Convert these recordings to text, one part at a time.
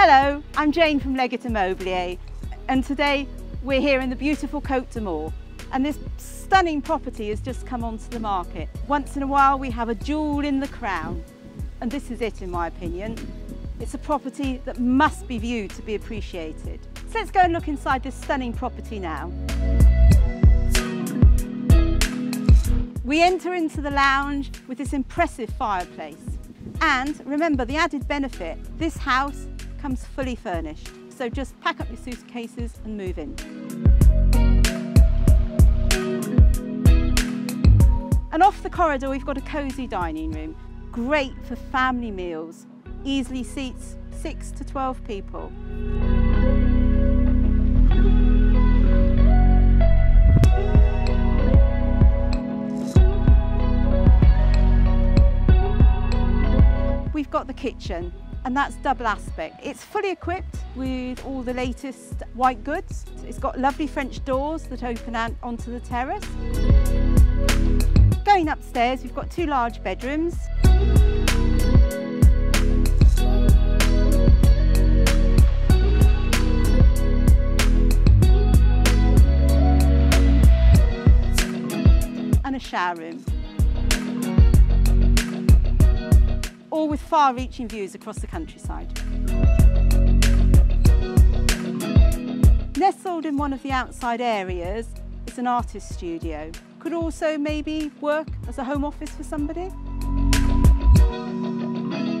Hello, I'm Jane from Leggett Immobilier and today we're here in the beautiful Côte d'Armor and this stunning property has just come onto the market. Once in a while we have a jewel in the crown and this is it in my opinion. It's a property that must be viewed to be appreciated. So let's go and look inside this stunning property now. We enter into the lounge with this impressive fireplace. And remember the added benefit, this house comes fully furnished. So just pack up your suitcases and move in. And off the corridor, we've got a cosy dining room. Great for family meals. Easily seats six to 12 people. We've got the kitchen and that's double aspect. It's fully equipped with all the latest white goods. It's got lovely French doors that open out onto the terrace. Going upstairs, we've got two large bedrooms. And a shower room. All with far-reaching views across the countryside. Nestled in one of the outside areas is an artist studio. Could also maybe work as a home office for somebody.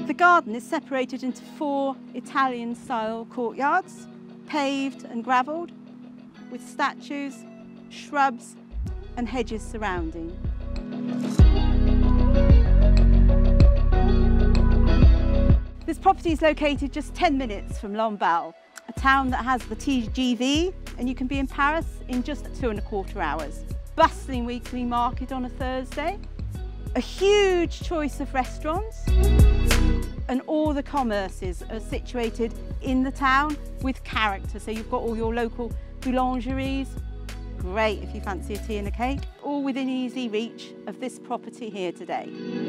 The garden is separated into four Italian-style courtyards, paved and gravelled, with statues, shrubs and hedges surrounding. This property is located just 10 minutes from Lamballe, a town that has the TGV and you can be in Paris in just two and a quarter hours. Bustling weekly market on a Thursday, a huge choice of restaurants and all the commerces are situated in the town with character. So you've got all your local boulangeries, great if you fancy a tea and a cake, all within easy reach of this property here today.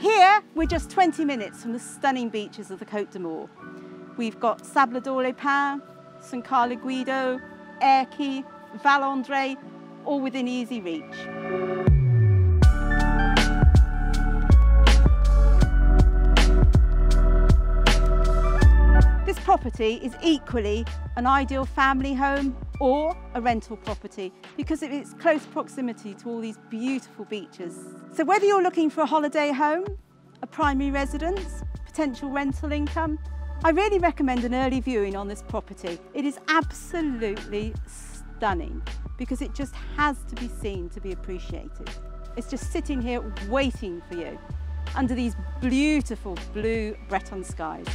Here, we're just 20 minutes from the stunning beaches of the Côte d'Armor. We've got Sables-d'Or-les-Pins, St Cast le Guildo, Erquy, Val André, all within easy reach. Property is equally an ideal family home or a rental property because of its close proximity to all these beautiful beaches. So whether you're looking for a holiday home, a primary residence, potential rental income, I really recommend an early viewing on this property. It is absolutely stunning because it just has to be seen to be appreciated. It's just sitting here waiting for you under these beautiful blue Breton skies.